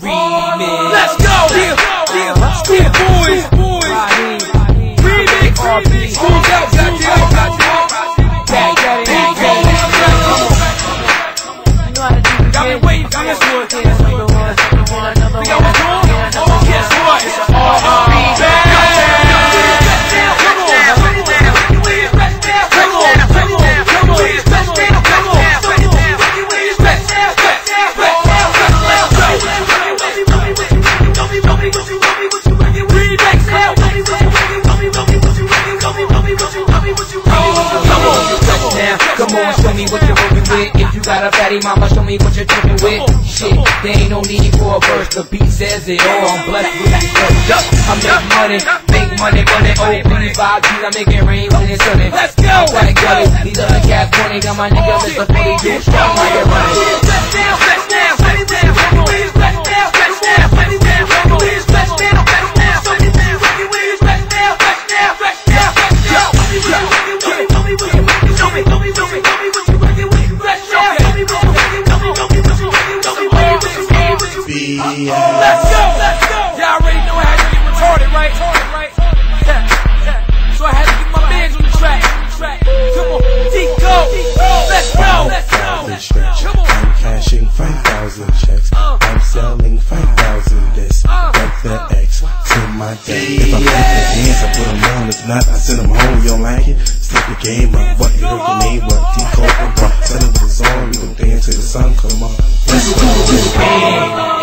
Remix. Let's go. Yeah, yeah. School me what you're working with. If you got a fatty mama, show me what you're dripping with. Shit, there ain't no need for a verse. The beat says it all. I'm blessed with that stuff. I make money, make money, money. Oh, please, five G's, I make it rain when it's sunny. Let's go. Got it, got it. These other cats funny. Got my nigga Mr. 42 strong like it running. Let's go, let's go. Y'all already know I had to get retarded, right? Yeah, yeah. So I had to get my on the track. Come on, Dico. Let's go, let's go. I'm cashing 5,000 checks. I'm selling 5,000 this. Dump that X to my the dance, I put not, I send them home. You don't like it? Step the game up. What you heard your name? What? Deco and Rock. Tell them it's on. We gon' dance till the sun come up. Let's go.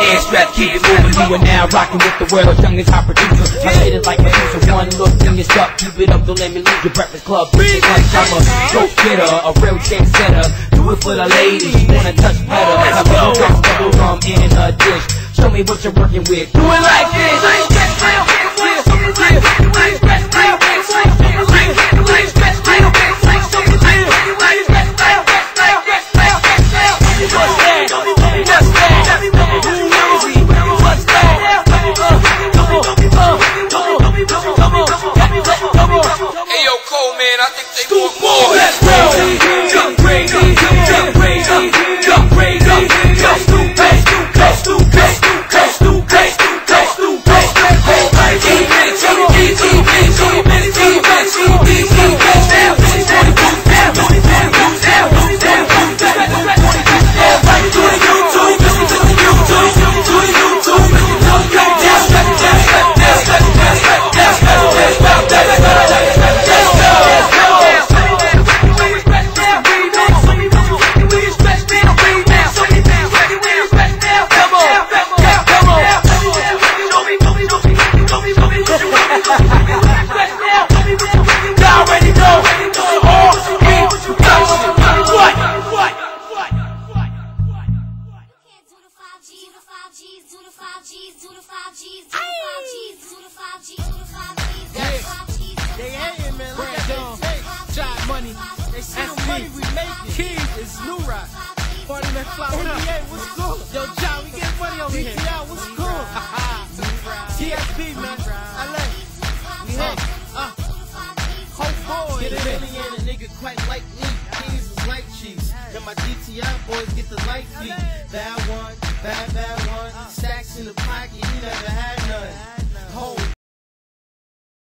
Air strap, keep it moving. You are now rocking with the world's youngest hot producer. I hit it like Medusa. One look, then you're stuck. Keep it up, don't let me lose your breakfast club. Bitches like I'm a dope getter, a real chick setter. Do it for the ladies, she wanna touch better. I bubble gum, bubble gum in a dish. Show me what you're working with. Do it like this. Hey man, I think they want more. Let's go. G's, do the five G's, man. Look at them. Job money. They see the money we making. Keys is new rock. What's good? Yo, John, we get money over here. What's good? TSP, man. LA. We hit. Uh. Hope boy. Get a million, a nigga quite like me. My GTI boys get the lite feet. Bad one, bad, bad one. Stacks in the pocket, you never had